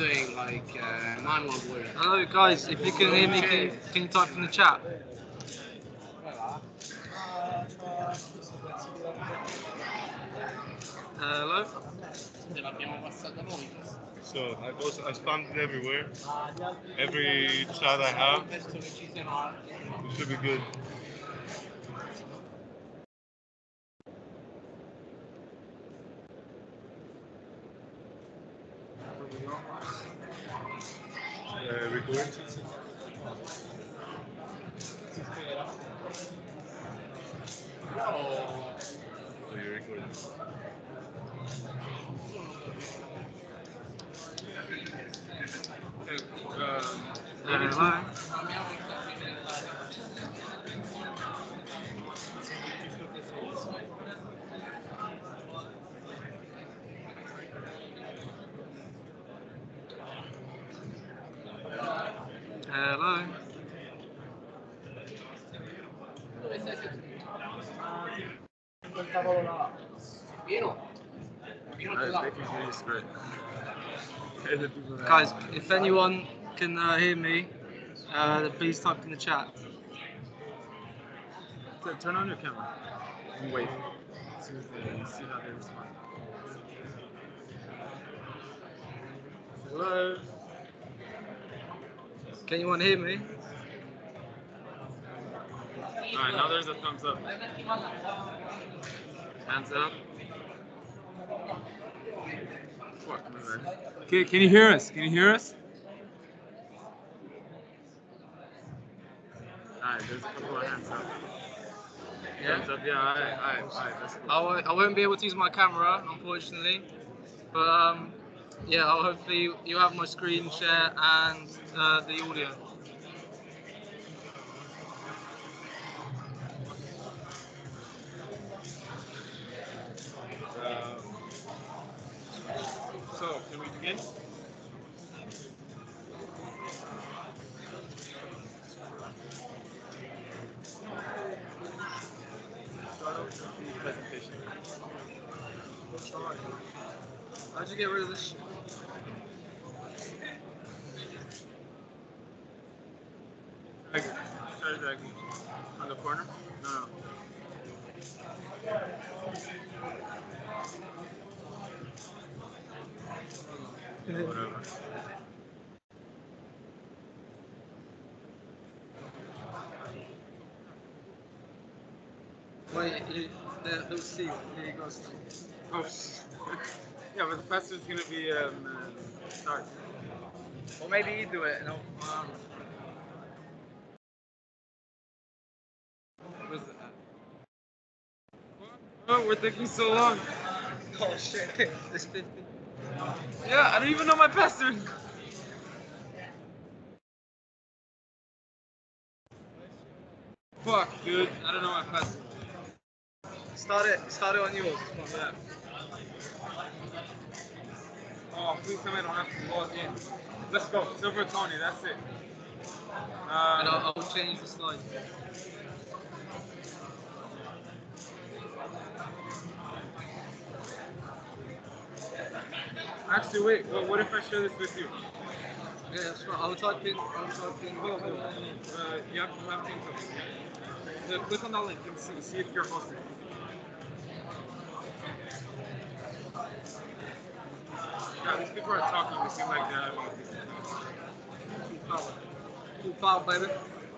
doing like uh, manual work. Hello guys, if you can hear me, can you, can you type in the chat? Hello? Te l'abbiamo passata noi. So I also I spammed it everywhere. Every chat I have, Penso che ci siano altri. it should be good. Uh, record. Guys, if anyone can uh, hear me, uh, please type in the chat. Turn on your camera and wait. See, how they respond. Hello? Can anyone hear me? Alright, now there's a thumbs up. Hands up. Man. Can, you hear us? Can you hear us? There's a couple of hands up. Yeah? Yeah. That's. I won't, I won't be able to use my camera, unfortunately. But um, yeah, I'll hopefully you have my screen share and uh, the audio. How'd you get rid of this They'll see. Oh, yeah, but the pastor's gonna be um, uh. Or maybe you do it I'll. Um, What's that? Oh, we're taking so long. oh shit, this 50. Yeah, I don't even know my pastor. Fuck, dude. I don't know my pastor. Start it, start it on yours. Yeah. Oh, please tell me I don't have to log in. Let's go. Silver Tony, that's it. And Uh, I'll, I'll change the slide. Actually, wait. What, what if I share this with you? Yeah, that's right. I'll type in. I'll type in. Oh, uh, you have to have things up. Uh, click on that link and see, see if you're hosted. Yeah, these people are talking. They seem like they're having a time. Full power, baby.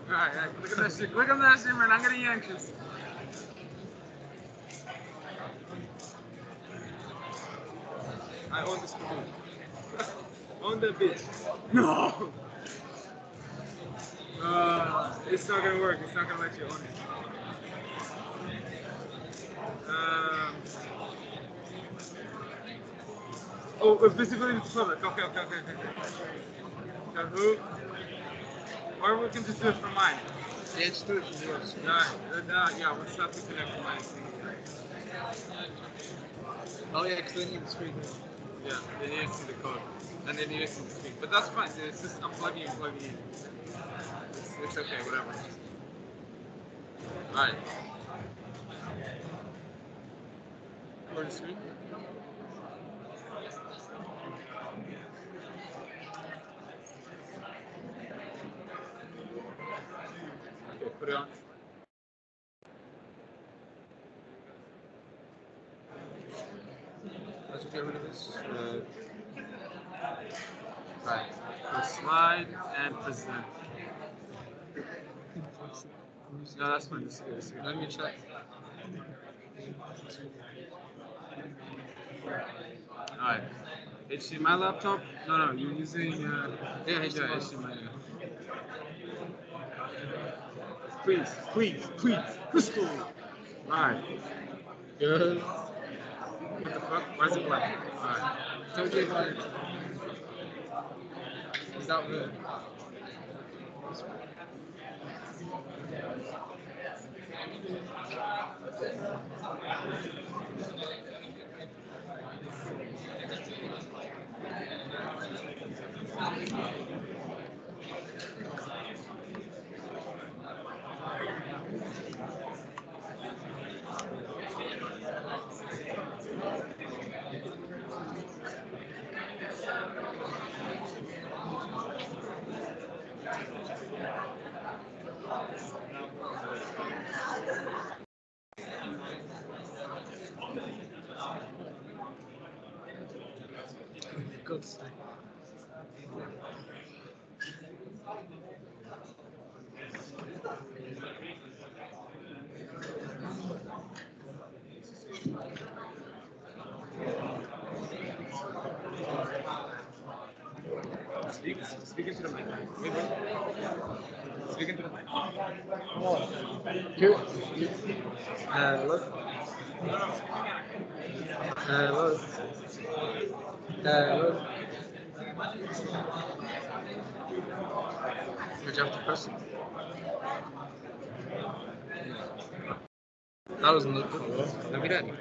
Alright, alright, click on that shit. Click on that shit, man. I'm getting anxious. I own this computer. own that bitch. No! Uh, it's not gonna work. It's not gonna let you own it. Um, oh, visibility to public. Okay, okay, okay, okay. who? Or we can just do it from mine. Yeah, just do it from yours. Uh, uh, yeah, just have to connect to mine. Oh yeah, because they need the screen. Yeah, they need to see the code. And they need to see the screen. But that's fine. It's just I'm plugging and plugging in. It's, it's okay, whatever. Alright. The screen? Okay, put it on. Get rid of this. Uh, right. The slide and present. No, that's fine. This is good, this is good. Let me check. Alright. HDMI laptop? No, no, you're using. Uh, Yeah, yeah, HDMI. HDMI. yeah. Please, please, please, crystal. Alright. Good. What the fuck? Why is it black? Alright. Don't give it. Is that good? Good stuff. Speak, speak into the mic. Wait, wait. Speak into the mic. Here. Hello. Hello. Hello. Have to press? That was not good. Let me ready.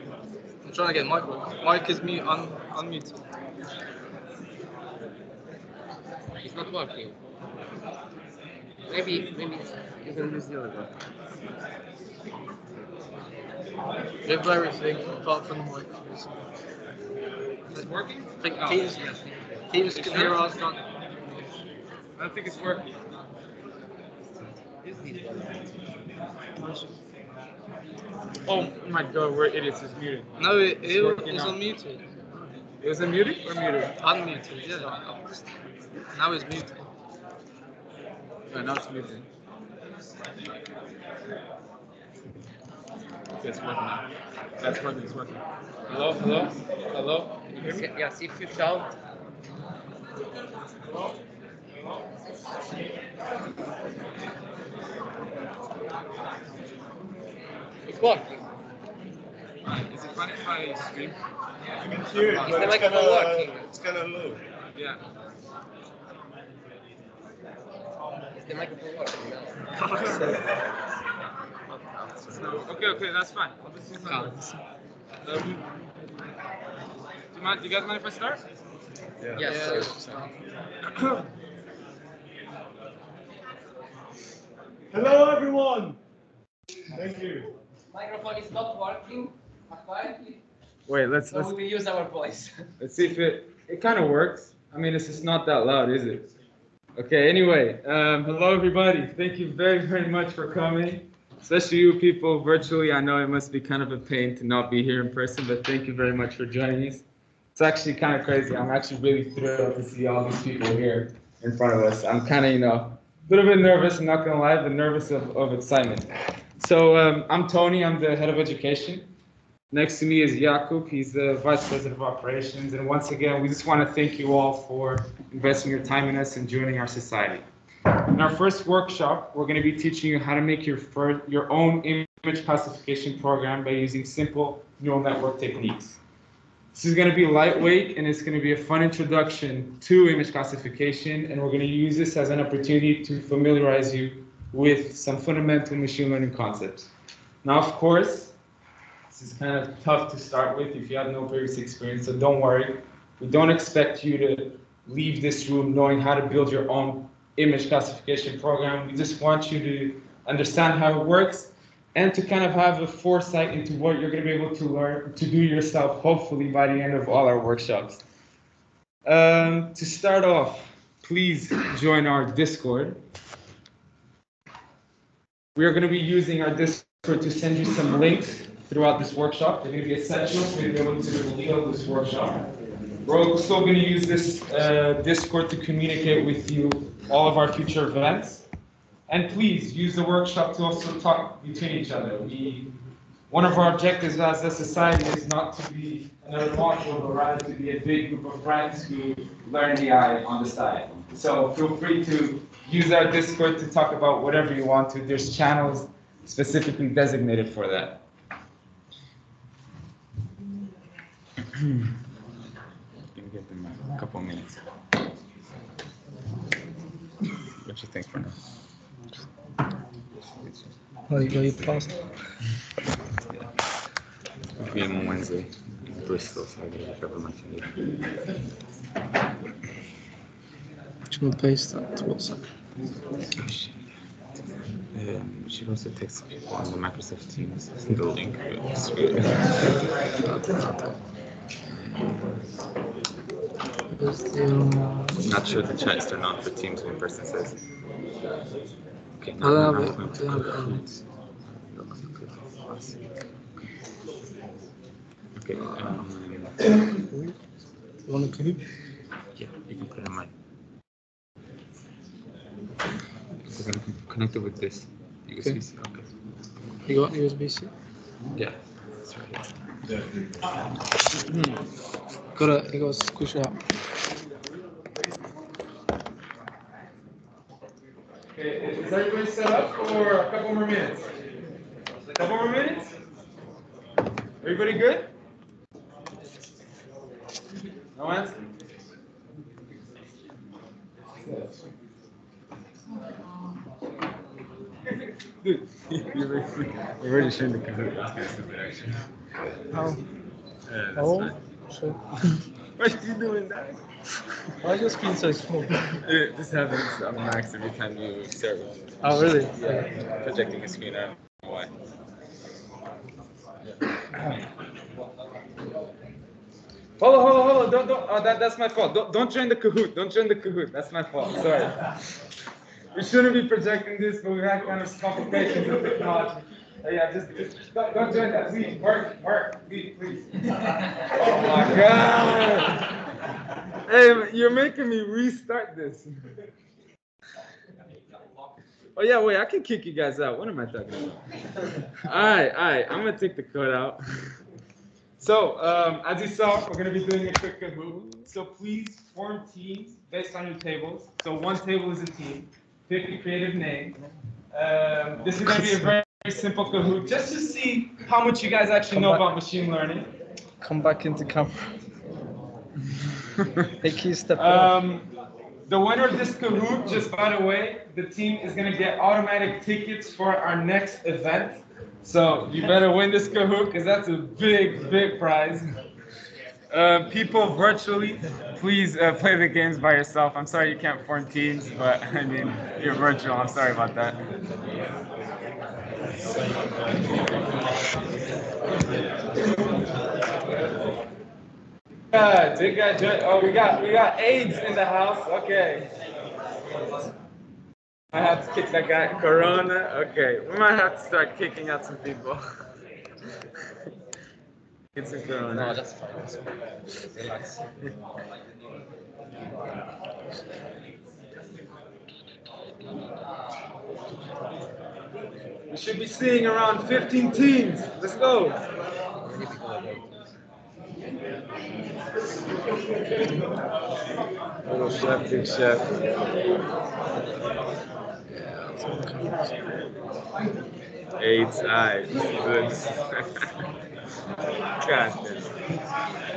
I'm trying to get work. Mic is mute, un- unmuted. It's not working. Maybe, maybe you can use the other one. Have everything apart from the mic. Is it working? I think Oh. Teams, Teams can hear us. Can't. I don't think it's working. Use this one. Oh my god, we're idiots. It's muted. No, it, it was unmuted. It was unmuted or muted? Unmuted, yeah. Now it's muted. No, now it's muted. It's working now. That's working, it's working. Hello, hello, hello? Can you hear me? Yeah, if you shout. It's working. Is it funny if I stream? You can hear it, Is but the it's microphone kinda, working? it's kind of low. Yeah. Is the microphone working? Okay, okay, that's fine. Obviously, it's not. Um, do you mind? Do you guys mind if I start? Yeah. Yes, Yeah. Hello, everyone. Thank you. Microphone is not working, apparently, Wait, let's so we use our voice. Let's see if it, it kind of works. I mean, it's just not that loud, is it? Okay, anyway, um, hello everybody. Thank you very, very much for coming. Especially you people virtually. I know it must be kind of a pain to not be here in person, but thank you very much for joining us. It's actually kind of crazy. I'm actually really thrilled to see all these people here in front of us. I'm kind of, you know, a little bit nervous, I'm not gonna lie, but nervous of, of excitement. So um, I'm Tony, I'm the head of education. Next to me is Jakub. He's the Vice President of Operations. And once again, we just want to thank you all for investing your time in us and joining our society. In our first workshop, we're going to be teaching you how to make your first, your own image classification program by using simple neural network techniques. This is going to be lightweight and it's going to be a fun introduction to image classification. And we're going to use this as an opportunity to familiarize you with some fundamental machine learning concepts. Now, of course, this is kind of tough to start with if you have no previous experience, so don't worry. We don't expect you to leave this room knowing how to build your own image classification program. We just want you to understand how it works and to kind of have a foresight into what you're going to be able to learn to do yourself, hopefully by the end of all our workshops. Um, to start off, please join our Discord. We are going to be using our Discord to send you some links throughout this workshop. They're going to be essential to be able to fulfill this workshop. We're also going to use this uh, Discord to communicate with you all of our future events. And please use the workshop to also talk between each other. We, one of our objectives as a society is not to be another module, but rather to be a big group of friends who learn AI on the side. So feel free to use our Discord to talk about whatever you want to. There's channels specifically designated for that. Can give them a couple of minutes. What you think for now? Well, you go you fast. We'll be on Wednesday in Bristol, so I gotta cover my commute. Do you want to paste that to WhatsApp? Um, she also texts people on the Microsoft Teams the link. but screw it. Where's the, Not sure the chat is turned on for Teams when person says. Okay, I now, don't now have I'm it. going to don't it Okay, um, You want to Kahoot? yeah, you can put it on my. We're gonna connect it with this Okay. USB. Okay. You got USB-C? Yeah. That's right. Got it. You got squish it. Okay, is everybody set up for a couple more minutes? A couple more minutes? Everybody good? No answer? Dude, you're already showing the Kahoot. Oh. Oh, that's kind of stupid, actually. How? Yeah, Oh, fine. sure. What are you doing that? Why is your screen so small? It, this happens on Macs every time you start with Oh, really? yeah, projecting a screen. I don't know why. Hold on, hold on, hold on. Don't, don't. Oh, that, that's my fault. Don't, don't join the Kahoot. Don't join the Kahoot. That's my fault. Sorry. We shouldn't be projecting this, but we have kind of complications with technology. Uh, yeah, just, just don't, don't join that. Please, work, work, please, please. oh my God. Hey, you're making me restart this. Oh yeah, wait, I can kick you guys out. What am I talking about? Alright, alright, I'm gonna take the code out. So, um, as you saw, we're gonna be doing a quick Kahoot. So please form teams based on your tables. So one table is a team. Pick a creative name. Um, this is gonna be a very simple Kahoot, just to see how much you guys actually know about machine learning. Come back into camera. hey, can you step? Um, the winner of this Kahoot, just by the way, the team is gonna get automatic tickets for our next event. So you better win this Kahoot because that's a big, big prize. Uh, people virtually, please uh, play the games by yourself. I'm sorry you can't form teams, but I mean, you're virtual. I'm sorry about that. Big guy. Joy- Oh, we got we got AIDS in the house. Okay. I have to kick that guy. Corona. Okay, we might have to start kicking out some people. it's a corona. No, that's fine. That's fine. Relax. We should be seeing around 15 teams. Let's go. Many people are there. Little chef, big chef. AIDS, eyes, good. God. Alright,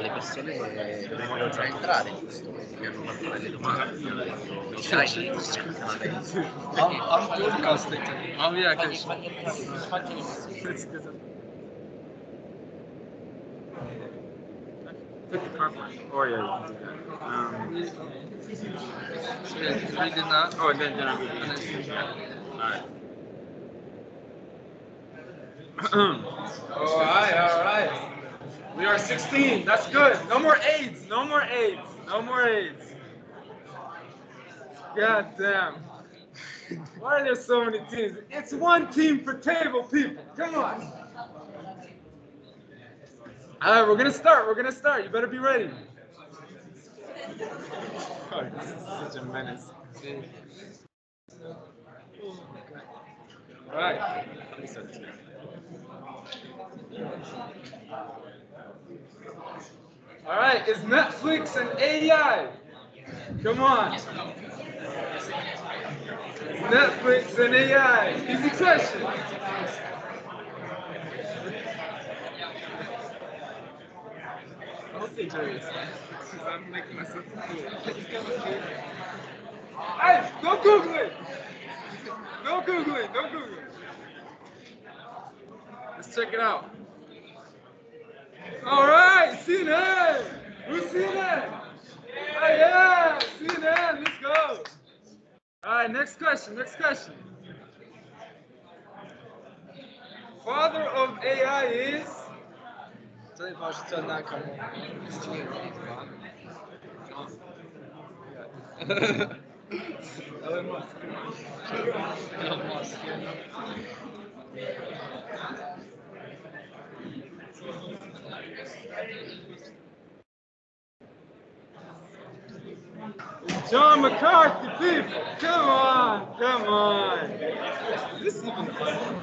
le persone dovevano già entrare, giusto? Mi hanno fatto delle domande, mi sai? I'm, I'm broadcasting. Oh, yeah, park. Oh yeah, that. Um, So, yeah, reading that. oh, then, then I'm And moving. Then, Alright. alright, alright. We are 16. That's good. No more AIDS. No more AIDS. No more AIDS. God damn. Why are there so many teams? It's one team per table, people. Come on. All right, we're gonna start. We're gonna start. You better be ready. Oh, this is such a menace. All right. All right, is Netflix an AI? Come on. Netflix and AI. Easy question. I'm making myself Hey, don't Google it. Don't Google it. Don't Google it. Let's check it out. All right, CNN. Who's CNN? Oh yeah, CNN. Let's go. All right, next question. Next question. Father of AI is. Tell you about turn that camera. Elon Musk. Elon Musk. John McCarthy, people. Come on, come on. Is even funny?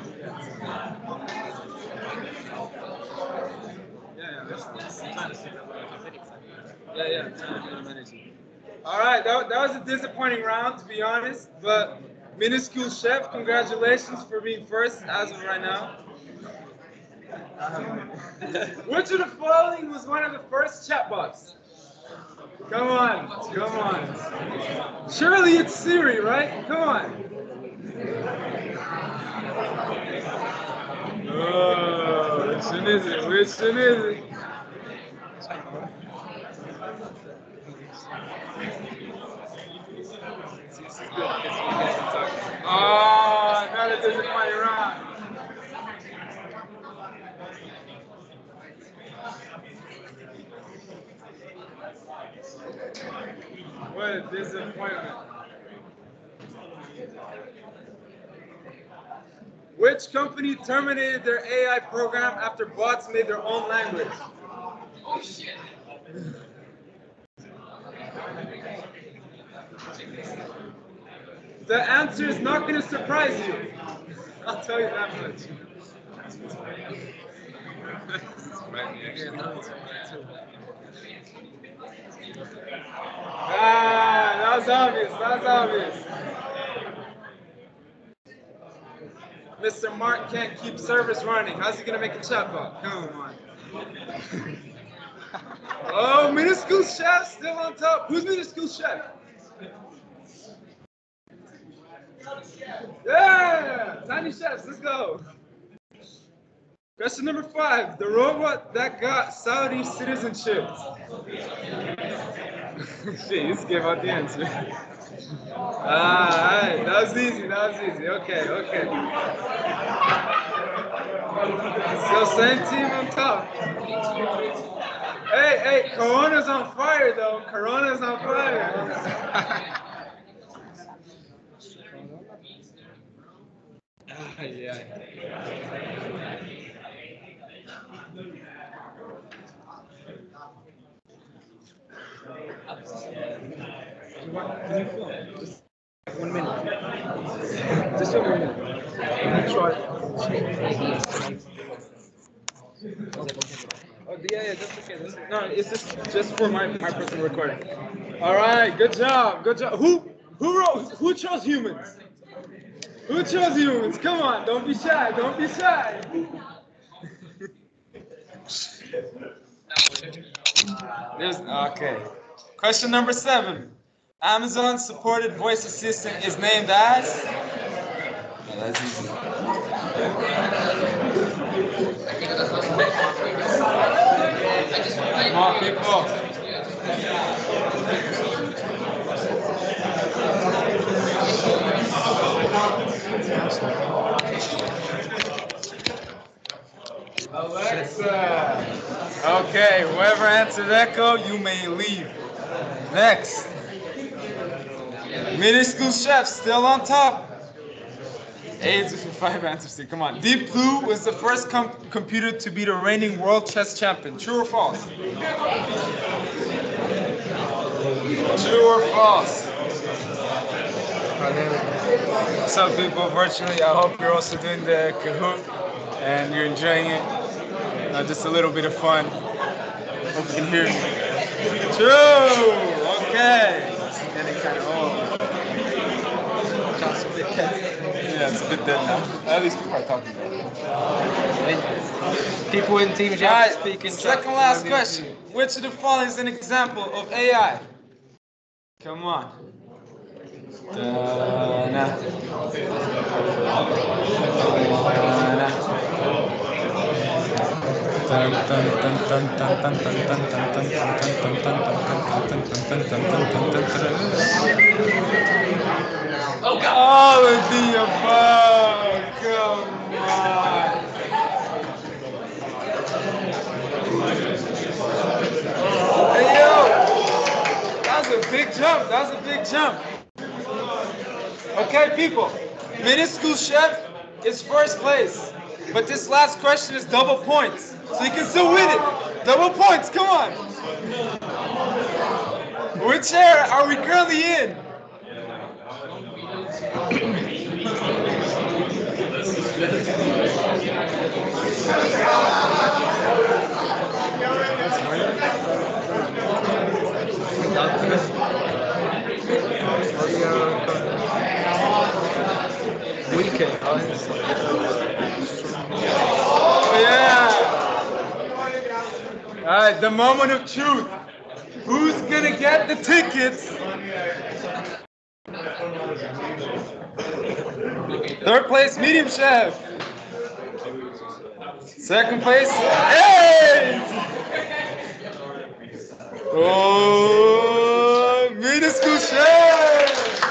Yeah, yeah. All right, that, that was a disappointing round, to be honest. But minuscule chef, congratulations for being first as of right now. Which of the following was one of the first chatbots? Come on, come on. Surely it's Siri, right? Come on. Oh, which one is it? Which one is it? Oh, another disappointing round. What a disappointment. Which company terminated their AI program after bots made their own language? Oh shit. The answer is not going to surprise you. I'll tell you that much. Ah, that was obvious. That's obvious. Mr. Mark can't keep service running. How's he gonna make a chatbot? Come on. oh, minuscule chef still on top. Who's minuscule chef? Yeah, tiny chefs. Let's go. Question number five: The robot that got Saudi citizenship. Shit, you just gave out the answer. Ah, that was easy. That was easy. Okay, okay. So same team on top. Hey, hey, Corona's on fire though. Corona's on fire. Ah, yeah. One minute. Just one minute. Try. Oh, yeah, yeah, that's okay. Okay. No, it's just just for my, my personal recording. All right, good job, good job. Who who wrote? Who chose humans? Who chose humans? Come on, don't be shy. Don't be shy. There's okay. Question number seven. Amazon supported voice assistant is named as. That's easy. Come on, people. Alexa. Okay, whoever answered Echo, you may leave. Next. Middle school chef still on top. AIDS with five answers. here. Come on. Deep Blue was the first com- computer to be the reigning world chess champion. True or false? True or false? What's up, people virtually? I hope you're also doing the Kahoot and you're enjoying it. Uh, just a little bit of fun. Hope you can hear me. True. Okay. It's getting kind of old. Yeah, it's a bit dead now. At least people are talking about it. People in teams, you All right, to speak in second chat. last question. Which of the following is an example of AI? Come on. Da-na. All of the above. Come on. Hey yo, that was a big jump. That's a big jump. Okay, people. School chef is first place, but this last question is double points, so you can still win it. Double points. Come on. Which chair are we currently in? Oh, yeah. All right, the moment of truth. Who's gonna get the tickets? Third place, medium chef. Second place, hey! Oh, school chef.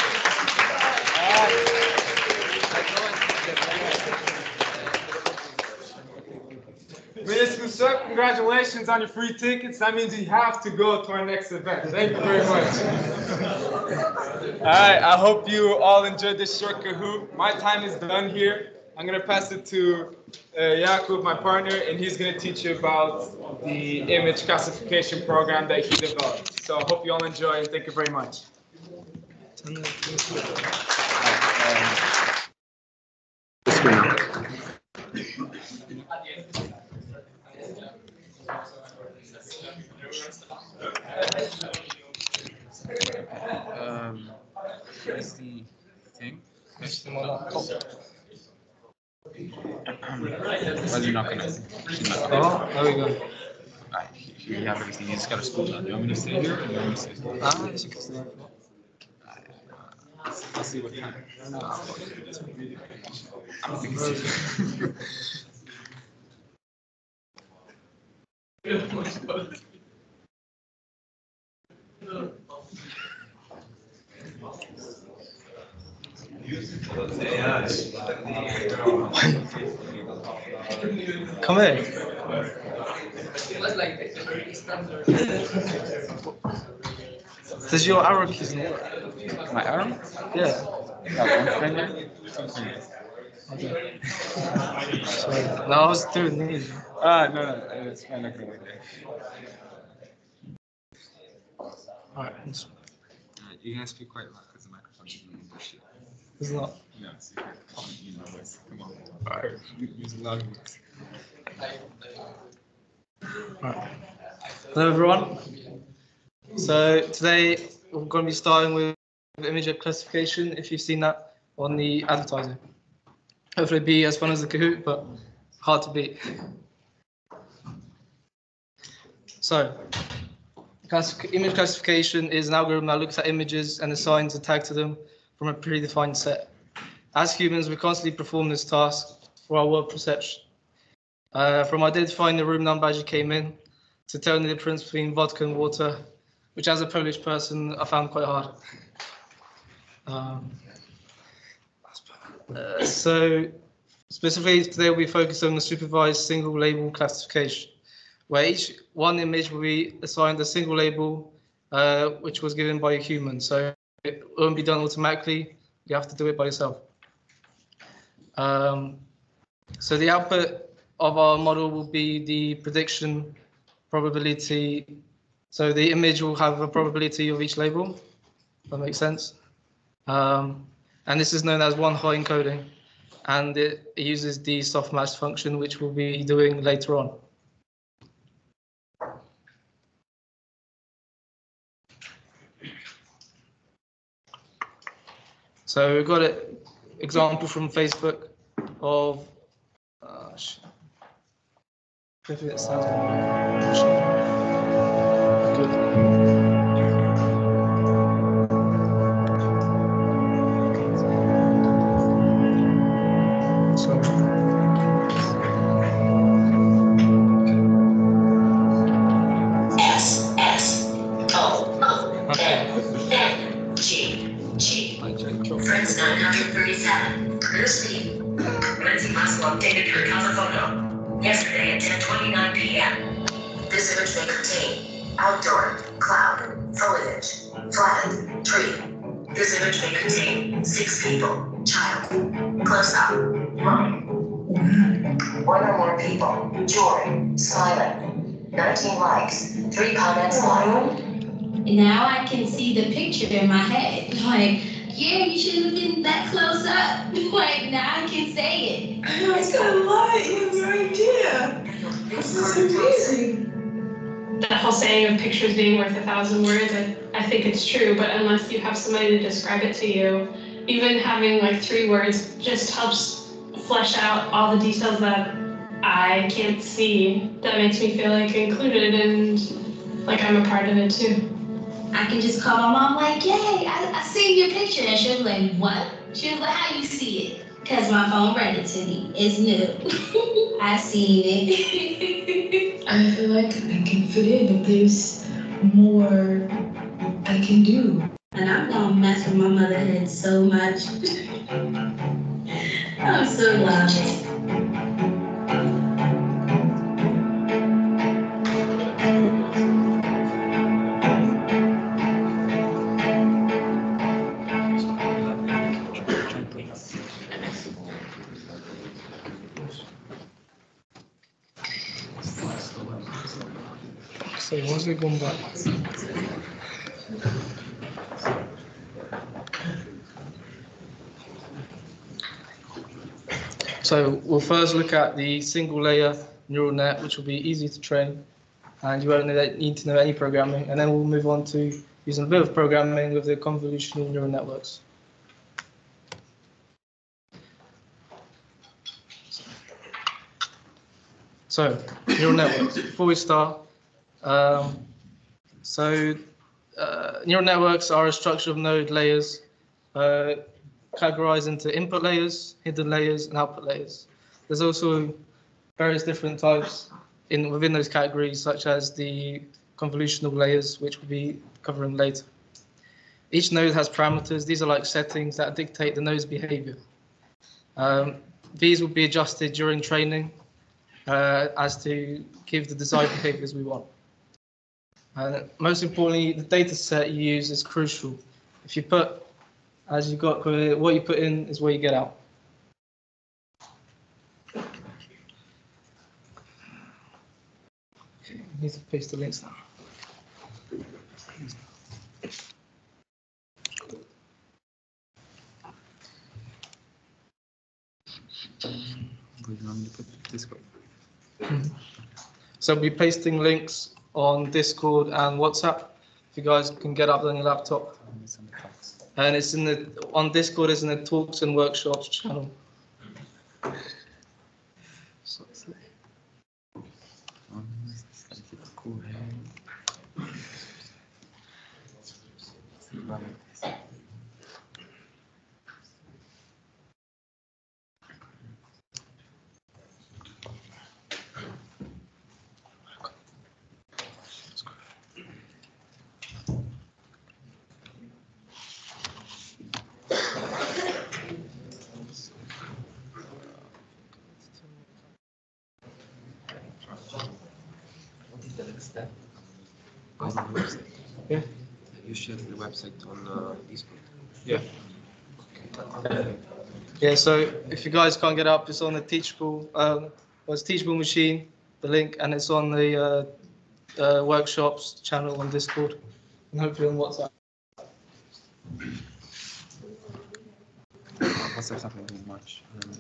Middle school chef, congratulations on your free tickets. That means you have to go to our next event. Thank you very much. all right, I hope you all enjoyed this short Kahoot. My time is done here. I'm gonna pass it to uh, Jakub, my partner, and he's gonna teach you about the image classification program that he developed. So I hope you all enjoy and thank you very much. The screen now. Um, where's the thing? Is he not connecting? Oh, there we go. Alright, here you have everything. You just gotta scroll down. You want me to stay here or you want me to stay here? Ah, yes, you can stay. I'll see what time. I don't think it's. Come here. Does your arrow keys work? My arm? Yeah. Got one finger? Two No, I was doing these. Ah, no, no, it's fine. Okay, okay. Alright, it's, Alright, uh, you can speak quite loud because the microphone is doing this shit. it's not. No, it's you know this. Come on. Alright, use loud voice. Alright. Hello everyone. So today we're going to be starting with image classification. If you've seen that on the advertising, hopefully be as fun as the Kahoot, but hard to beat. So, image classification is an algorithm that looks at images and assigns a tag to them from a predefined set. As humans, we constantly perform this task for our world perception. Uh, from identifying the room number as you came in, to telling the difference between vodka and water, which as a Polish person I found quite hard. Um, uh, so specifically today we'll be focused on the supervised single label classification, where each one image will be assigned a single label, uh, which was given by a human. So it won't be done automatically. You have to do it by yourself. Um, so the output of our model will be the prediction probability. So the image will have a probability of each label. That makes sense. Um, and this is known as one hot encoding. And it, uses the softmax function, which we'll be doing later on. So we've got an example from Facebook of. Uh, hopefully it sounds good. Okay. G. Friends 937. Newsfeed. Lindsay Russell updated her cover photo yesterday at 10:29 p.m. This image may contain outdoor, cloud, foliage, flattened tree. This image may contain six people, child, close up, mom. One or more people, jewelry, smiling. 19 likes, three comments like. Now I can see the picture in my head. Like, yeah, you should have been that close up. Like, now I can say it. I know, it's got a lot in right there. This is amazing. that whole saying of pictures being worth a thousand words, I, I think it's true, but unless you have somebody to describe it to you, even having like three words just helps flesh out all the details that I can't see. That makes me feel like included and like I'm a part of it too. I can just call my mom like, yay, I, I seen your picture. And she'll be like, what? She'll be like, how you see it? Because my phone read it to me. It's new. I seen it. I feel like I can fit in, but there's more I can do. and I'm gonna mess with my motherhood so much. I'm so loud. So once So we'll first look at the single layer neural net, which will be easy to train, and you won't need to know any programming. And then we'll move on to using a bit of programming with the convolutional neural networks. So neural networks. Before we start, um, so uh, neural networks are a structure of node layers uh, categorized into input layers, hidden layers, and output layers. There's also various different types in within those categories, such as the convolutional layers, which we'll be covering later. Each node has parameters. These are like settings that dictate the node's behavior. Um, these will be adjusted during training uh, as to give the desired behaviors we want. And most importantly, the data set you use is crucial. If you put, as you got, what you put in is what you get out. Okay, need to paste the links now. So I'll be pasting links on Discord and WhatsApp. If you guys can get up on your laptop. And it's in the on Discord is in the talks and workshops channel. Yeah, so if you guys can't get up, it's on the Teachable, um, well, it's Teachable Machine, the link, and it's on the uh, uh, workshops channel on Discord, and hopefully on WhatsApp. WhatsApp's not gonna do much. Um,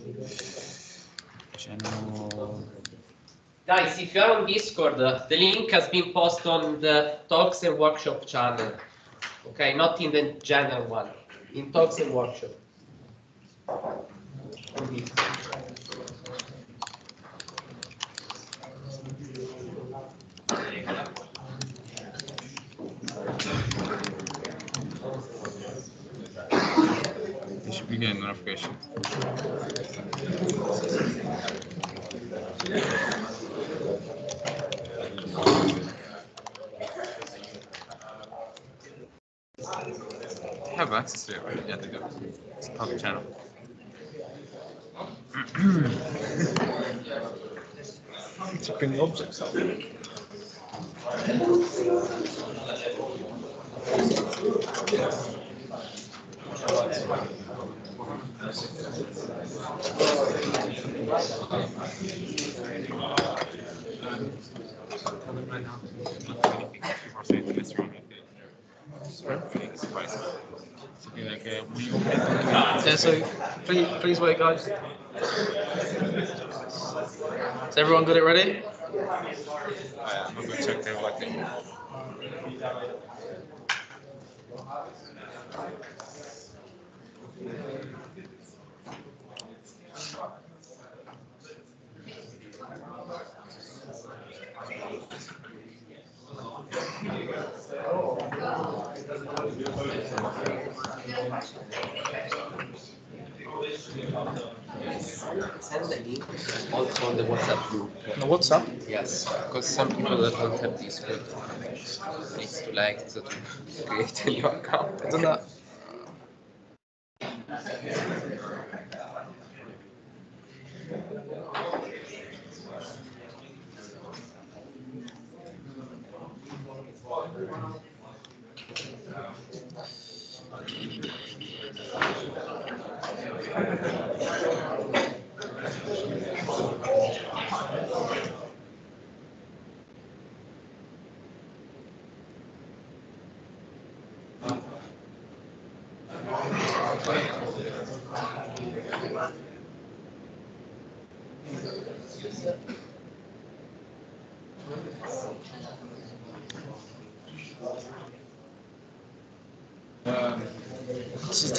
Channel. Guys, if you are on Discord, uh, the link has been posted on the Talks and Workshop channel. Okay, not in the general one, in Talks and Workshop. You should be getting notification. I have access to it, right? Yeah, they do. It's a public channel. To bring the objects up. So please, please wait, guys. Has everyone got it ready? I'm gonna check their what they. Send the link also on the WhatsApp group. No, WhatsApp? Yes, because some people that don't have these Discord needs to like to create a new account. Done that. Um,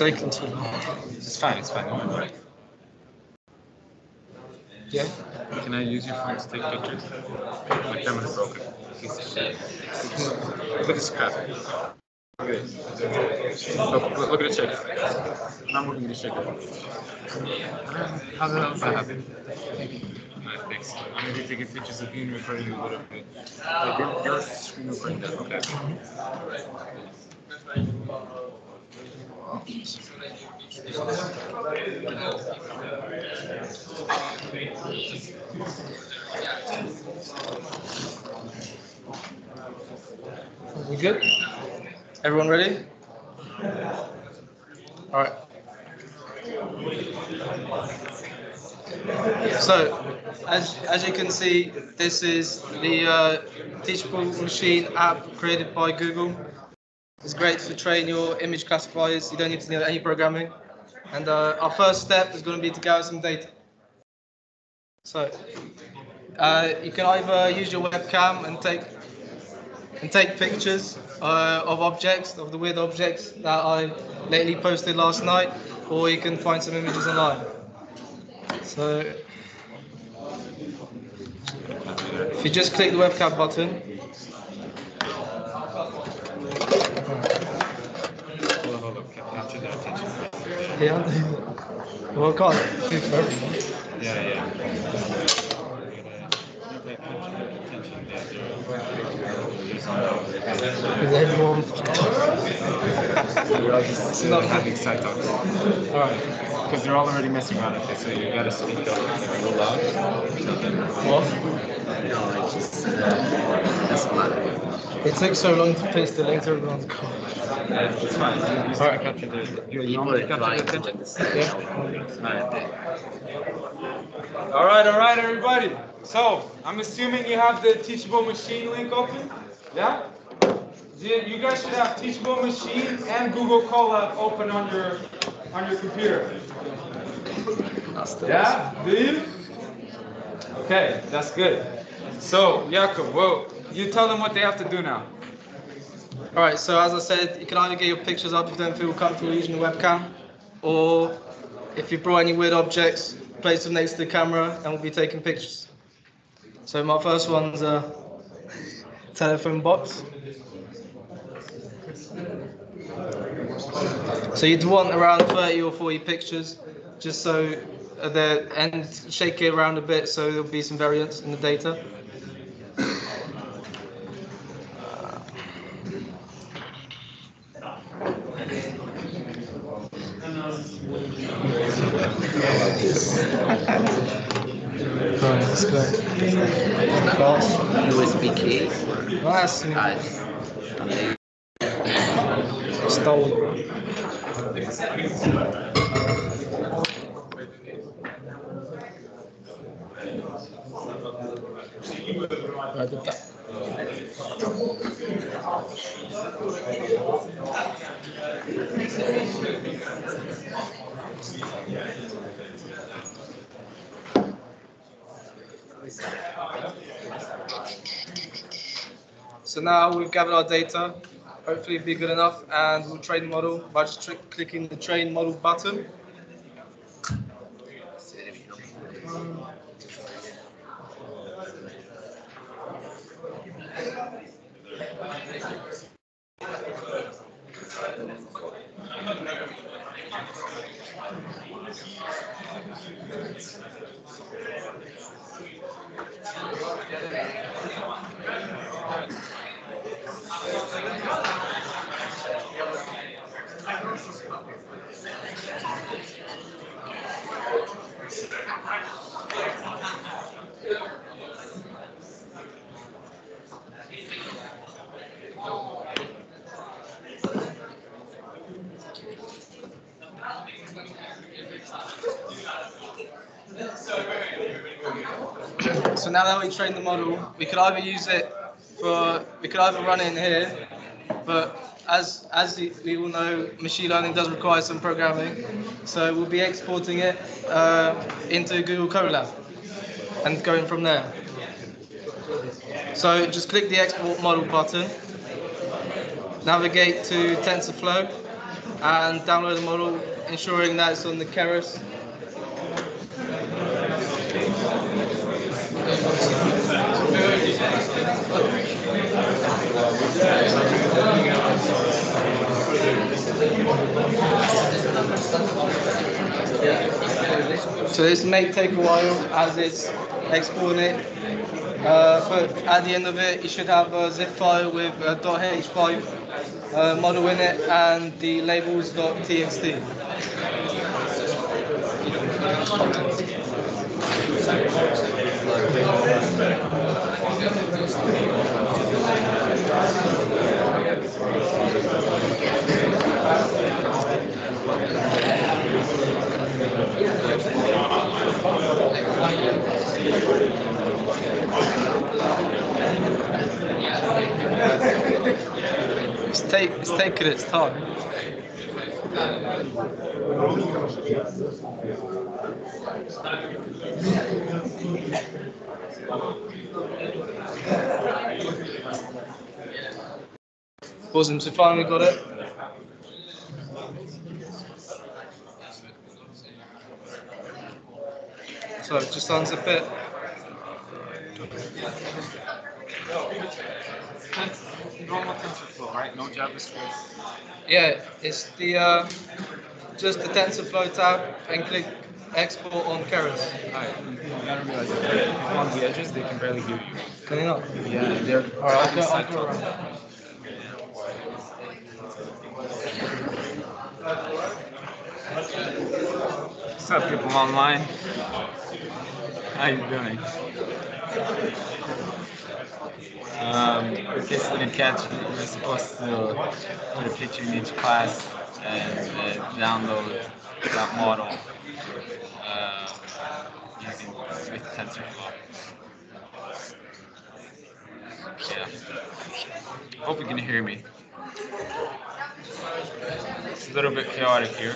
Is taking too long. it's fine, it's fine. Yeah? Can I use your phone to take pictures? My camera's broken. Piece of shit. Look at this crap. Look at it. Look, look, look at the check. I'm looking at the check. How the hell does that happen? Alright, thanks. I'm gonna be taking pictures of you and recording you a little bit. Like, your, screen recording that, okay? Mm-hmm. We good? Everyone ready? All right. So, as, as you can see, this is the uh, Teachable Machine app created by Google. It's great to train your image classifiers. You don't need to know any programming. And uh, our first step is going to be to gather some data. So, uh, you can either use your webcam and take and take pictures uh, of objects, of the weird objects that I lately posted last night, or you can find some images online. So if you just click the webcam button, yeah, well, everyone. Yeah, yeah. Okay, capture their attention. Yeah, Because everyone. they're- It's not having side talk. All right. Because they're all already messing around. Okay, so you gotta speak up real loud. What? No, it's just uh, doesn't. It took so long to paste the link to everyone's call. Yeah, it's fine. Still capture the, you People normally are capture trying the to attention. understand. All right, all right, everybody. So I'm assuming you have the Teachable Machine link open. Yeah. You, you guys should have Teachable Machine and Google Colab open on your on your computer. Yeah. Do you? Okay, that's good. So Jakub, well, you tell them what they have to do now. All right, so as I said, you can either get your pictures up if you don't feel comfortable using the webcam, or if you brought any weird objects, place them next to the camera and we'll be taking pictures. So my first one's a telephone box. So you'd want around 30 or 40 pictures, just so the and shake it around a bit so there'll be some variance in the data. Right, let's go. Fast. USB key. Nice. Nice. Stolen. Right, So now we've gathered our data. Hopefully it'll be good enough and we'll train the model by just clicking the train model button. Now that we trained the model, we could either use it for, we could either run it in here, but as as we all know, machine learning does require some programming, so we'll be exporting it uh, into Google Colab and going from there. So just click the export model button, navigate to TensorFlow, and download the model, ensuring that it's on the Keras So this may take a while as it's exporting it. Uh, but at the end of it, you should have a zip file with a .h5 uh, model in it and the labels.txt. It's, take, it's taking its time. Awesome, so finally got it. So just unzip it. Normal TensorFlow, right? No JavaScript. Yeah, it's the uh, just the TensorFlow tab and click Expo on Keras. Hi. On the edges, they can barely hear you. Can they not? Yeah, they're. All right, I'll go, I'll go around. What's up, people online? How you doing? Um, in case you didn't catch we're supposed to put a picture in each class and uh, download that model uh, using with TensorFlow. Yeah. Hope you can hear me. It's a little bit chaotic here.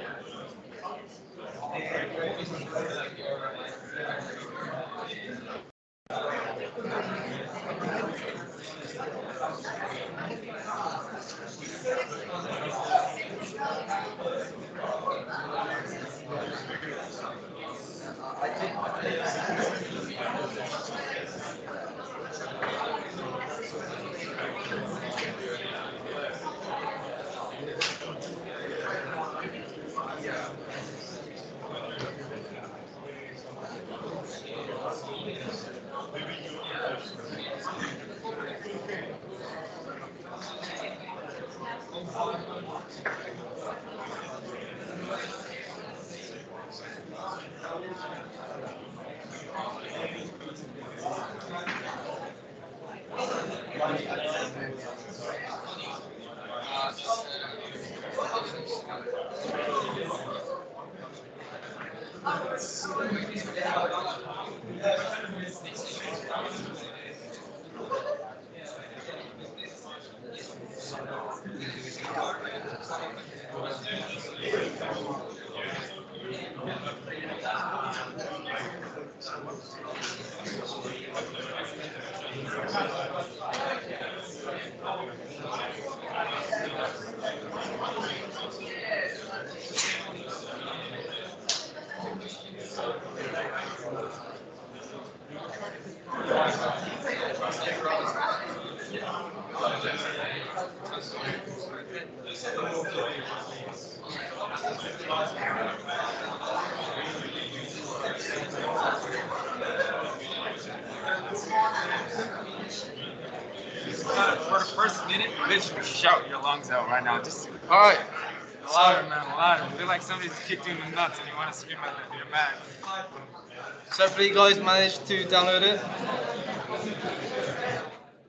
So hopefully you guys managed to download it.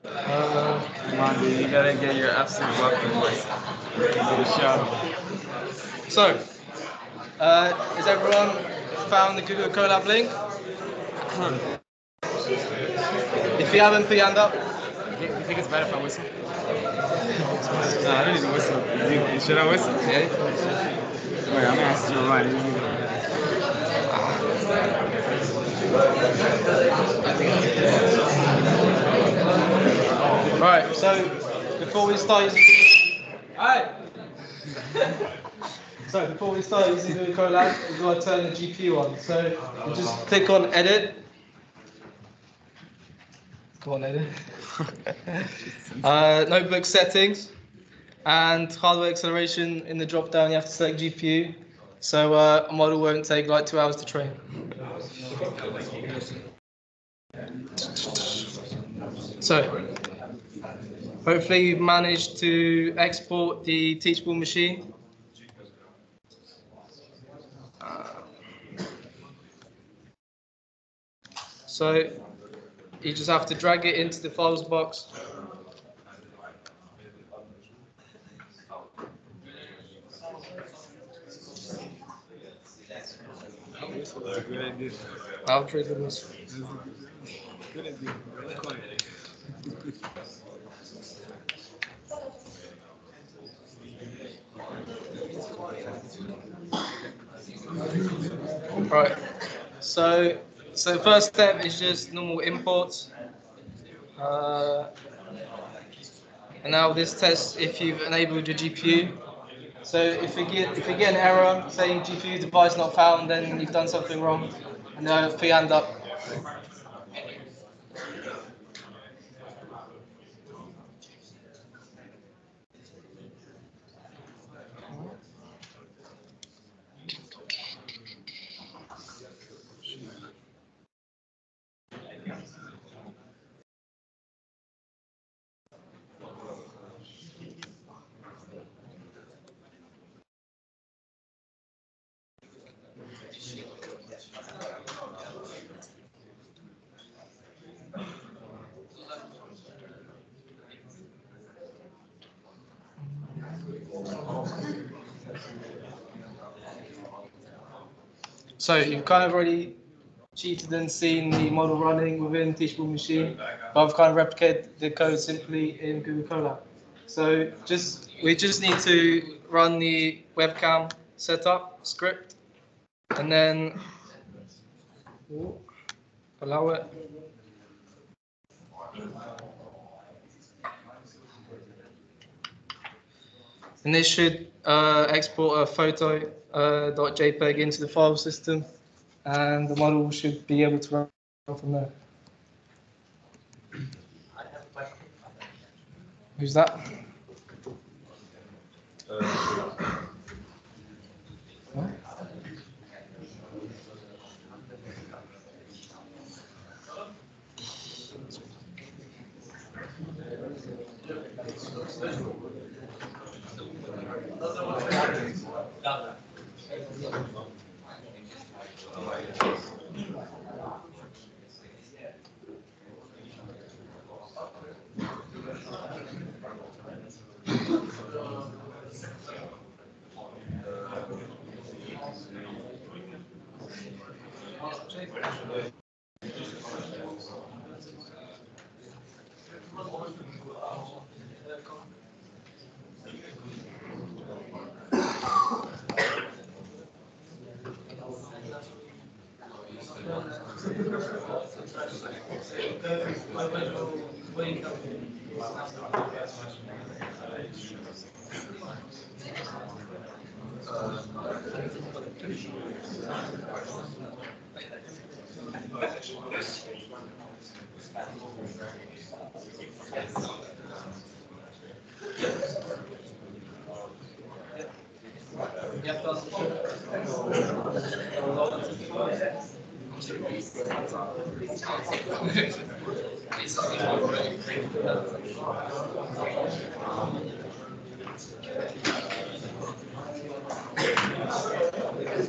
Uh, come on, dude, you gotta get your absolute weapon, like, into the shot. So, uh, has everyone found the Google Colab link? if you haven't, put your hand up. You think it's better if I whistle? no, I don't even whistle. Should I whistle? Yeah. Wait, I'm gonna ask you right. Right, so before we start using Alright. so before we start using Google Colab, we've got to turn the GPU on. So you just click on edit. Come on, edit. uh, notebook settings and hardware acceleration in the drop down you have to select GPU. So uh, a model won't take like two hours to train. So Hopefully you've managed to export the teachable machine. So you just have to drag it into the files box. That's a good idea. I'll trigger this. Good idea. Right. So, so first step is just normal imports. Uh, and now this test, if you've enabled your GPU. So if you get if you get an error saying GPU device not found, then you've done something wrong, and put your hand up. So you've kind of already cheated and seen the model running within Teachable Machine, but I've kind of replicated the code simply in Google Colab. So just we just need to run the webcam setup script, and then ooh, allow it. And this should uh, export a photo uh, .jpeg into the file system, and the model should be able to run from there. Who's that? What?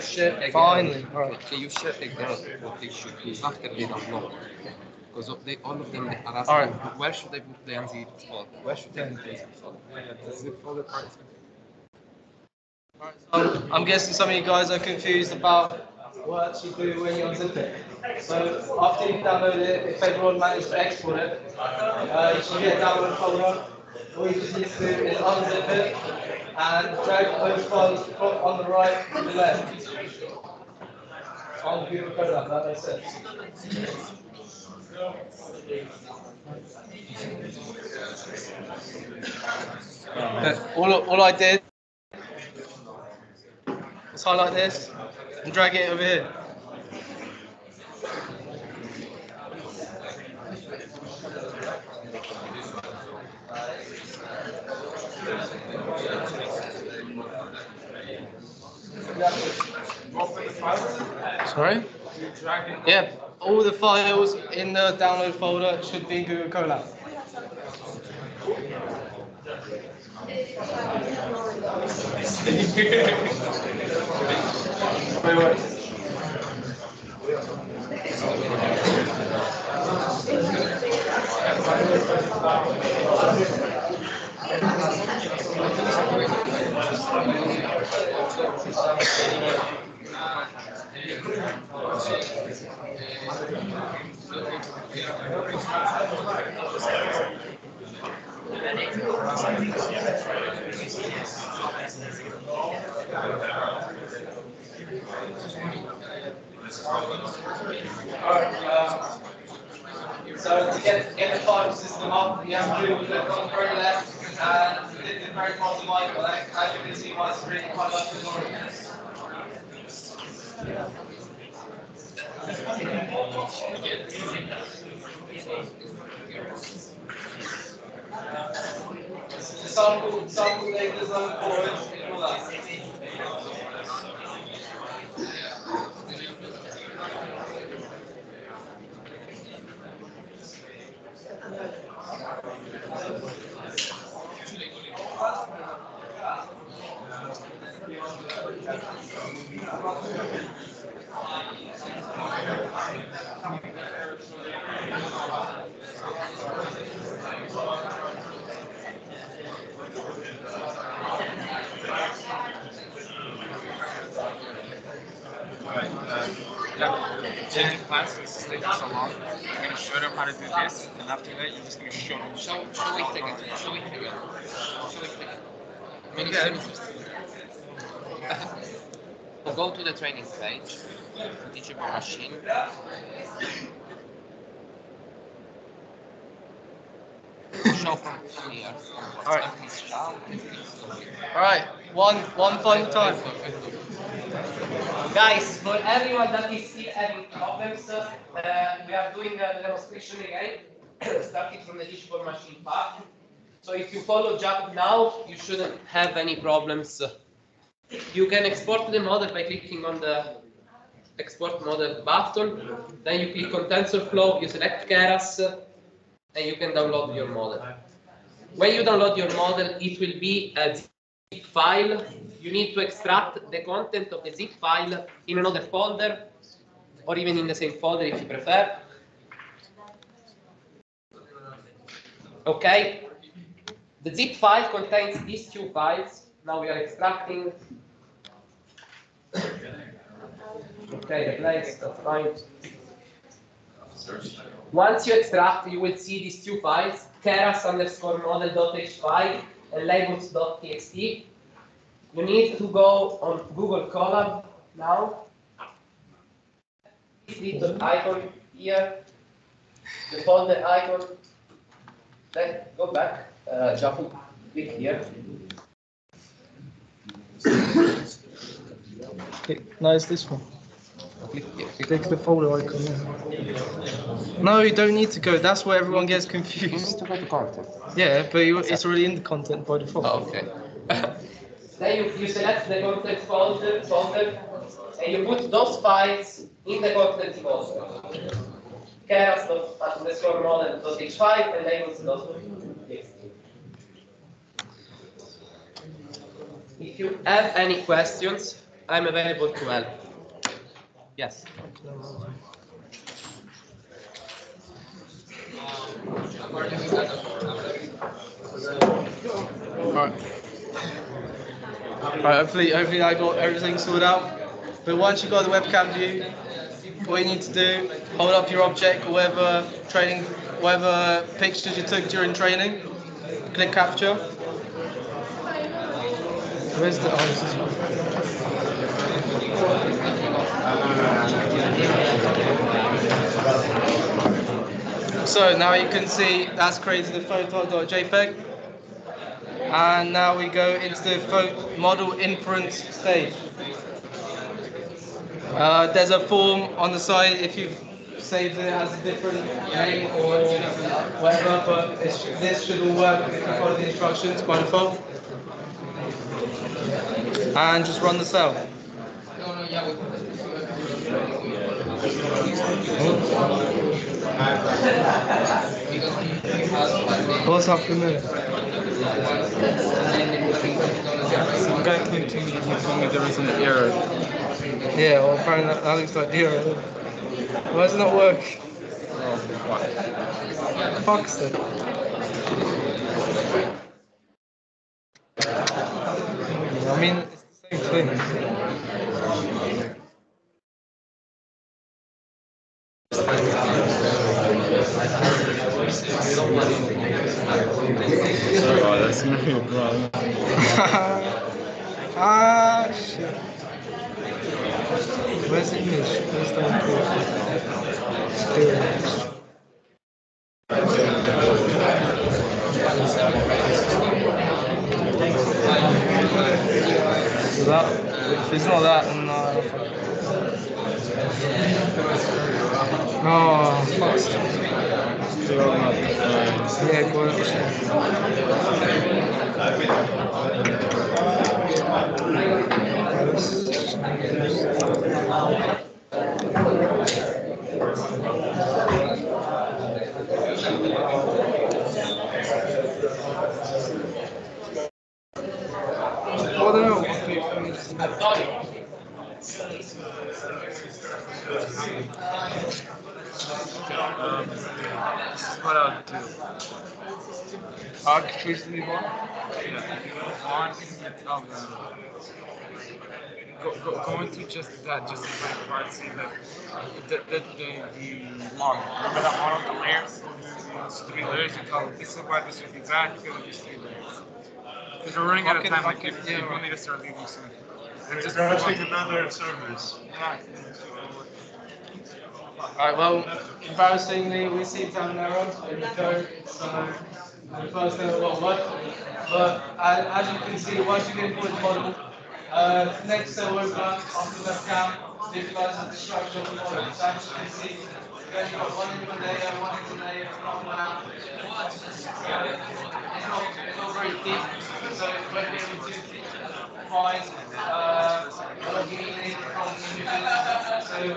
Share again. Finally, all right. Can you share again what they should do after they download? Because they, all of them they are asking, where should I put the unzipped folder? Where should I put the unzipped folder? The zip folder part is Um, I'm guessing some of you guys are confused about what actually do when you unzip it. So after you download it, if everyone managed to export it, uh, you should get a download folder. All you just need to do is unzip it and drag those files on the right to the left. On Google Colab, that makes sense. All, all I did Let's highlight this and drag it over here. Sorry? Yeah, all the files in the download folder should be Google Colab. Wait, wait. Uh, so to get, get the file system up, you have to click on the very left and the. Sample, sample data zone forward, equal that. Alright, uh, yeah, changing class, this is taking so long. I'm gonna show them how to do this, and after that, you're just gonna show them. Show, show it again. Show it again. Show it again. Many Okay. sentences. Go to the training page, teachable machine. Show from from here. All right. All right. one, one final time. Guys, for everyone that is still having problems, uh, we are doing a demonstration again, starting from the teachable machine part. So if you follow Jakub now, you shouldn't have any problems. You can export the model by clicking on the export model button. Then you click on TensorFlow, you select Keras, and you can download your model. When you download your model, it will be a zip file. You need to extract the content of the zip file in another folder, or even in the same folder if you prefer. Okay, the zip file contains these two files. Now we are extracting. Okay, the place, that's fine. Once you extract, you will see these two files, keras underscore model.hy and labels.txt. You need to go on Google Colab now. This little icon here, the folder icon. Then go back, uh, Jafu, click here. Click- No, it's this one. Click here. Click the folder icon. yeah. No, you don't need to go. That's where everyone gets You need confused. to go to content. Yeah, but you, it's already in the content by default. Oh, okay. Then you, you select the content folder, folder, and you put those files in the content folder. Keras.at underscore model.h5 and labels.txt. If you have any questions, I'm available to help. Yes. Alright. Alright, hopefully, hopefully I got everything sorted out. But once you got the webcam view, all you need to do, hold up your object or whatever training, whatever pictures you took during training, click capture. Where's the, oh, this is one. So now you can see that's created the photo.jpg. And now we go into the model inference stage. Uh, there's a form on the side if you've saved it as a different name or whatever, but this should all work if you follow the instructions by default. And just run the cell. What's happening? Some guy came to me and he told me there was an error. Yeah, well apparently that, that looks like zero. Why does it not work? Fuck's sake. I mean, it's the same thing. Oh, that's me, bro. ah, shit. Where's English? Where's the Still. So that, if it's not that, then Oh, no, fuck's yeah, go ahead. What I'll do. Architecture one. Yeah. On, um, go, go, go into just that, just like part, see the, the, the, the, the model. Remember that model, the layers? So three layers, you tell this is why this would be bad, you go just three layers. Because we're running out of time, like, if, yeah, if we right. need to start leaving soon. And just crashing another service. on. Alright, well, embarrassingly, we to have error in the so the first thing will work. But uh, as you can see, once you the model, uh, next cell open after the webcam visualizes the structure of the model. So as you can see, we've got one input layer, one input layer, one out. It's not, it's not very deep, so it won't be able to uh. So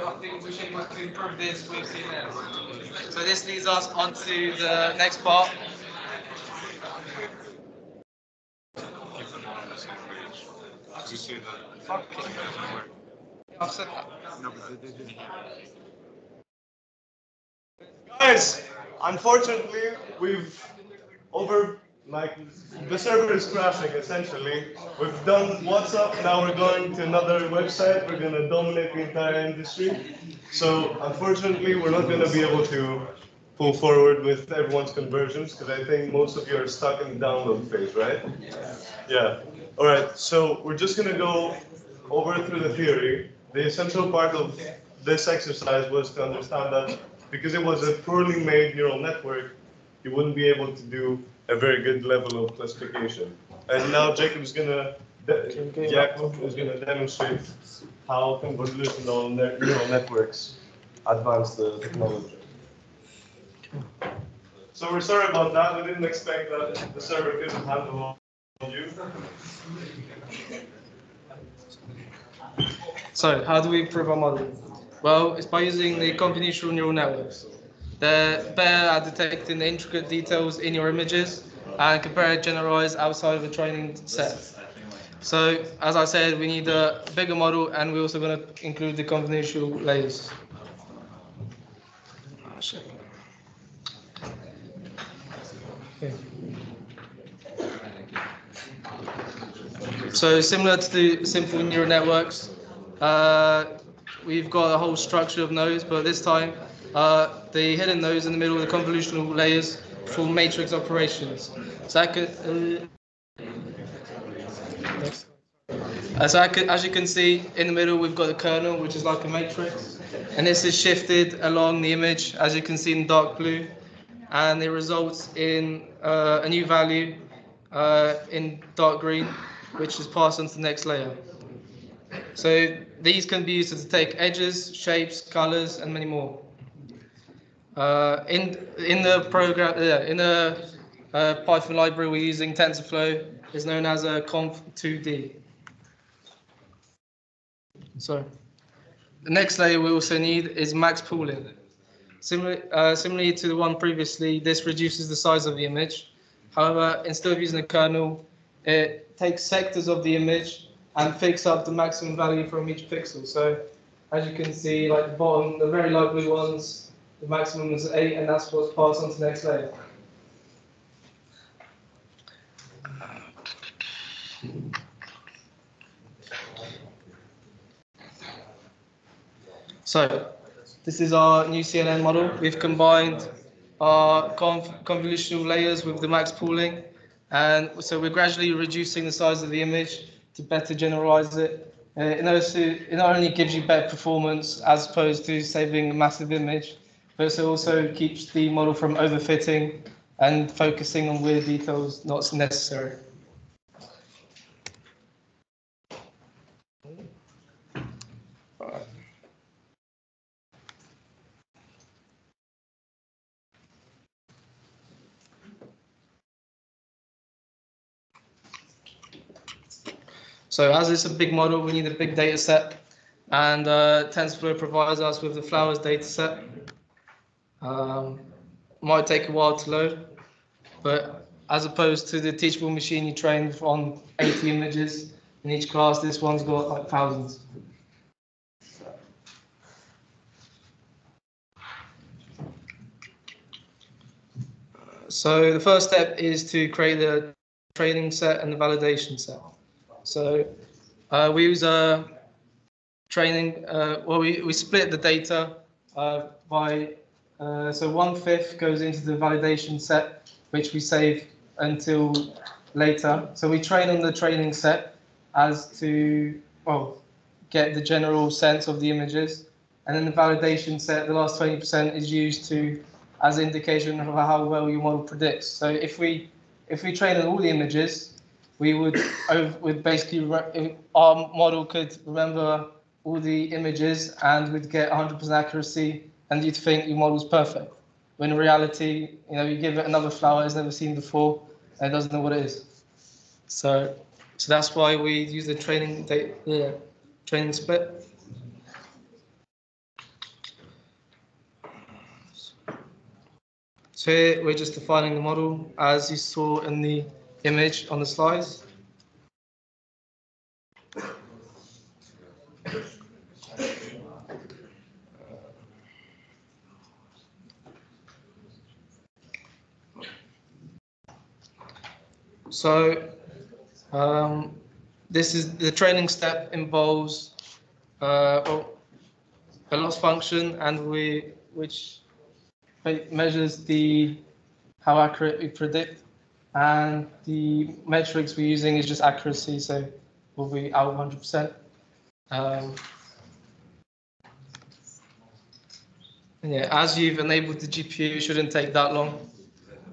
I think we should to improve this with. So this leads us on to the next part. I've said that. No, but they didn't. Guys, unfortunately, we've over like the server is crashing essentially. We've done WhatsApp, now we're going to another website. We're gonna dominate the entire industry. So unfortunately, we're not gonna be able to pull forward with everyone's conversions because I think most of you are stuck in the download phase, right? Yeah. All right. So we're just gonna go over through the theory. The essential part of this exercise was to understand that because it was a poorly made neural network, you wouldn't be able to do a very good level of classification. And now Jakub's gonna Jakub is going to demonstrate how convolutional ne- neural networks advance the technology. So we're sorry about that. We didn't expect that the server couldn't handle you. So how do we improve our model? Well, it's by using the convolutional neural networks. They're better at detecting the intricate details in your images and can better generalize outside of the training set. So as I said, we need a bigger model and we're also going to include the convolutional layers. So similar to the simple neural networks, uh, we've got a whole structure of nodes, but this time uh, the hidden those in the middle of the convolutional layers for matrix operations. So I could, uh. Uh, so could, as you can see, in the middle we've got the kernel, which is like a matrix, and this is shifted along the image, as you can see in dark blue, and it results in uh, a new value uh, in dark green, which is passed on to the next layer. So these can be used to detect edges, shapes, colors, and many more. Uh, in in the program, yeah, in the uh, Python library we're using TensorFlow is known as a conv2d. So the next layer we also need is max pooling. Similar, uh, similarly to the one previously, this reduces the size of the image. However, instead of using a kernel, it takes sectors of the image and picks up the maximum value from each pixel. So as you can see, like the bottom, the very blue ones, the maximum is 8, and that's what's passed on to the next layer. So this is our new CNN model. We've combined our conv convolutional layers with the max pooling. And so we're gradually reducing the size of the image to better generalize it. Uh, it, also, it not only gives you better performance as opposed to saving a massive image, but it also keeps the model from overfitting and focusing on weird details not necessary. So as it's a big model, we need a big data set. And uh, TensorFlow provides us with the flowers data set. Um, might take a while to load, but as opposed to the teachable machine you train on 80 images in each class, this one's got like thousands. So the first step is to create the training set and the validation set. So uh, we use a training, uh, well, we, we split the data uh, by, uh, so one fifth goes into the validation set, which we save until later. So we train on the training set as to, well, get the general sense of the images. And then the validation set, the last 20% is used to, as indication of how well your model predicts. So if we, if we train on all the images, we would would basically our model could remember all the images and we'd get 100% accuracy and you'd think your model's perfect. When in reality you know you give it another flower it's never seen before and it doesn't know what it is. So so that's why we use the training data yeah, training split. So here we're just defining the model as you saw in the image on the slides. So um, this is the training step involves uh, a loss function and we which measures the how accurate we predict and the metrics we're using is just accuracy, so we'll be out 100%. Um, yeah, as you've enabled the GPU, it shouldn't take that long,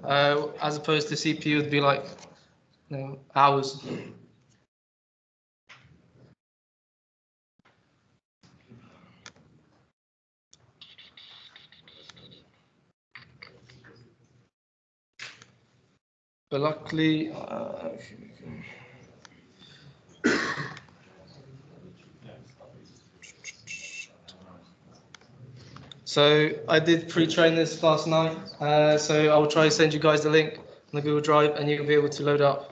uh, as opposed to CPU would be like the hours. Blackley. Uh, so I did pre-train this last night. Uh, so I'll try to send you guys the link on the Google Drive, and you'll be able to load up.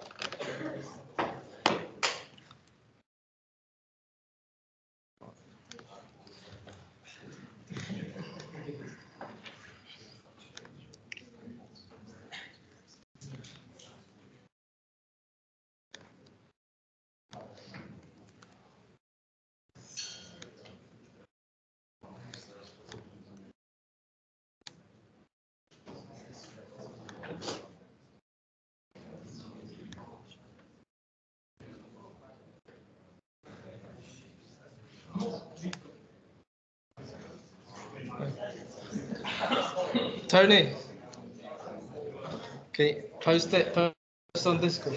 Tony, okay, post it, post on Discord.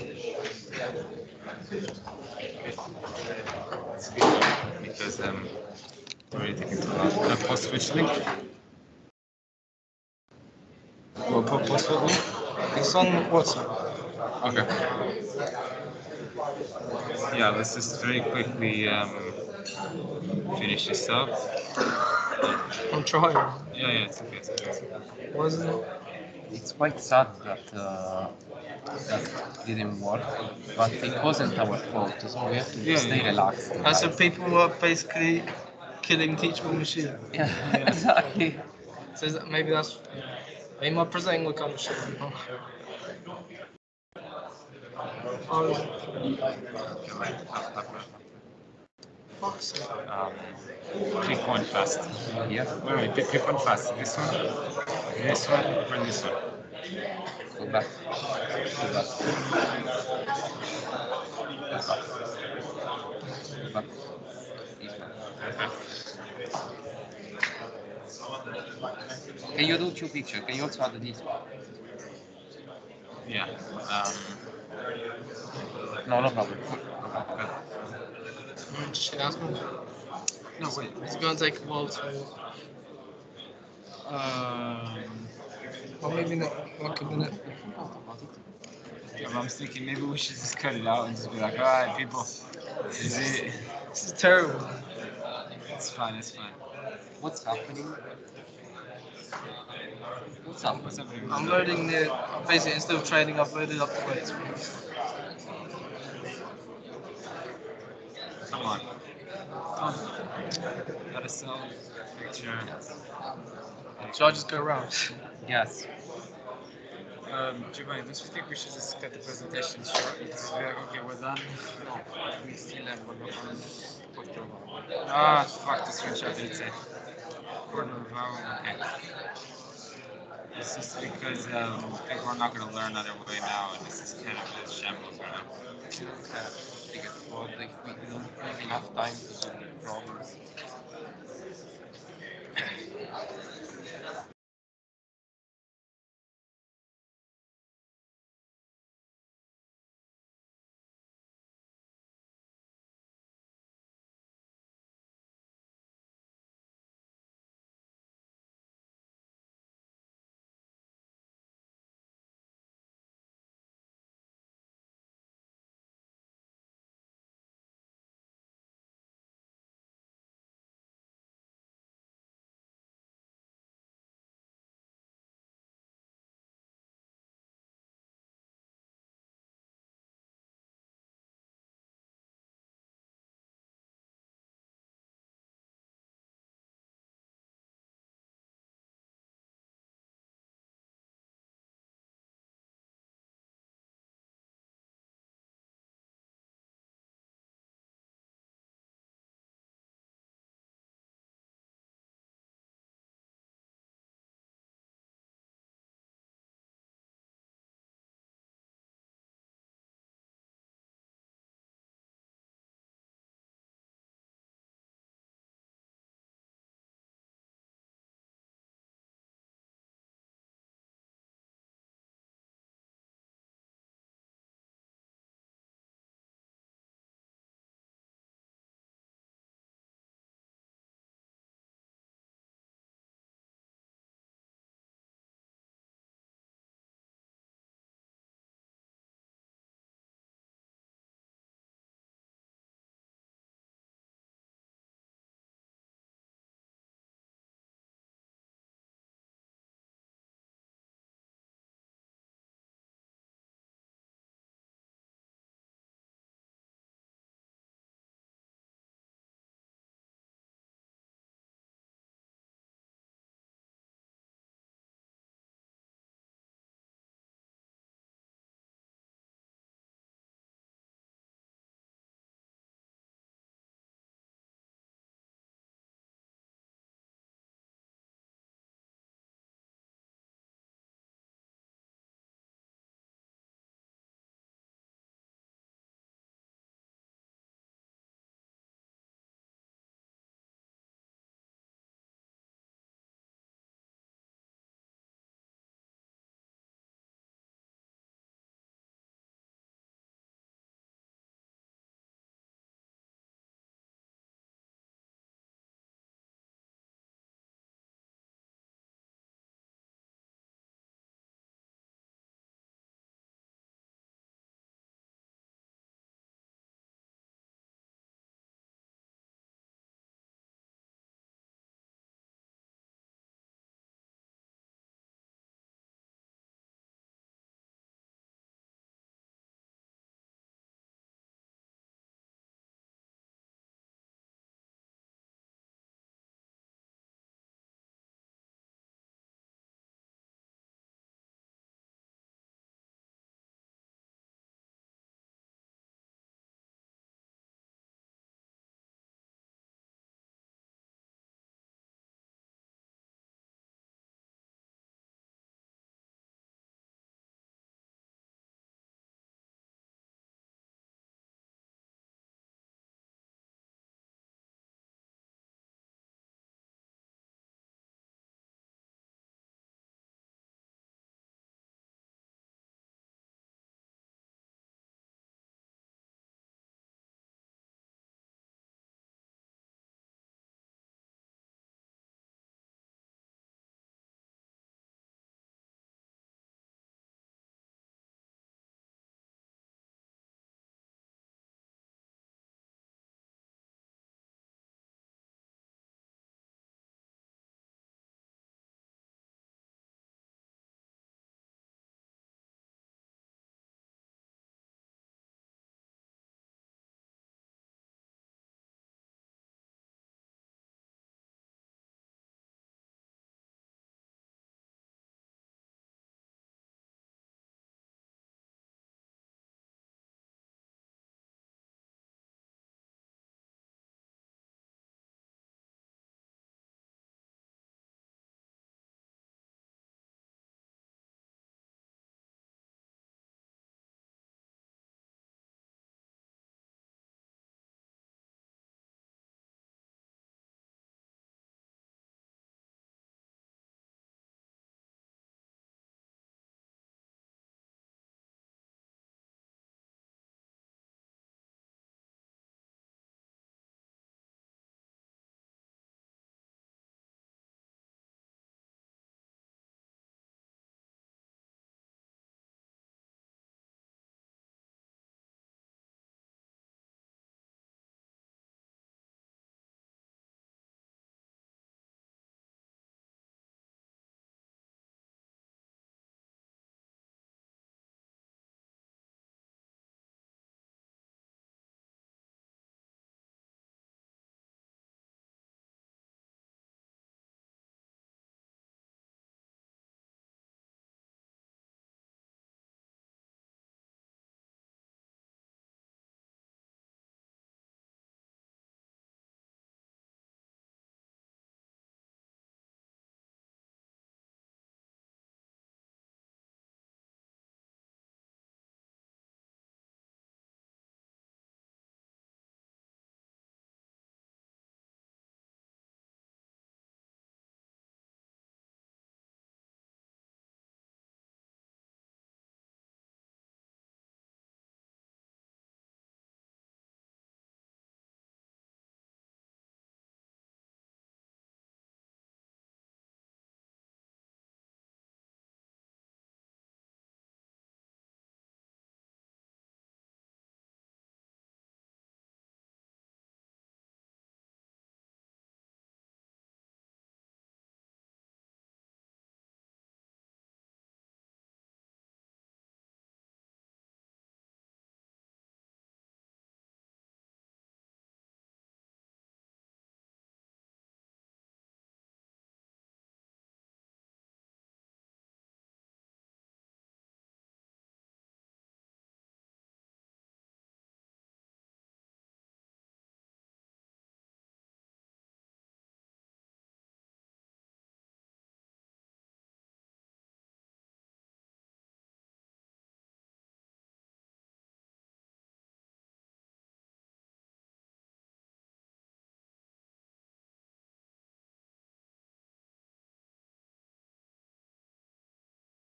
Because um, already taken too long. Can I post which link? Well, po- post what link? It's on WhatsApp. Okay. Yeah, let's just very quickly um, finish this up. I'm trying. Yeah, yeah, it's okay. It's okay. Wasn't it? It's quite sad that uh, that didn't work, but it wasn't our fault, so we have to Yeah, stay And yeah. relaxed. so people were basically killing teachable machine. Yeah, exactly. So is that, maybe that's maybe my presenting will come shit. Oh, Okay, wait, up, up, up. fuck's sake. Um, pick one fast. Yeah, Wait, wait, pick, pick one fast. This one, this one, or this one. go back. Go back. Go back. Go back. Okay. Can you do two pictures? Can you also add this one? Yeah. Um, No, no problem. okay. Shit, that's gonna, No, wait. it's gonna take a while to. Um, Or maybe not like a minute. yeah, but I'm thinking maybe we should just cut it out and just be like, alright, people, is it? This is terrible. It's fine, it's fine. What's happening? What's happening? I'm loading the basically instead of training, I've loaded up the weights. Come on. Come on. Gotta sell picture. So I just go around. Yes. Um, Giovanni, don't you think we should just cut the presentation short? Because we're like, okay, we're done. No, we still have one more Ah, fuck, the screenshot didn't say. Corner of our, okay. It's just because um, people are not going to learn another way now, and this is kind of a shambles right now big project, we don't have time to solve the problems.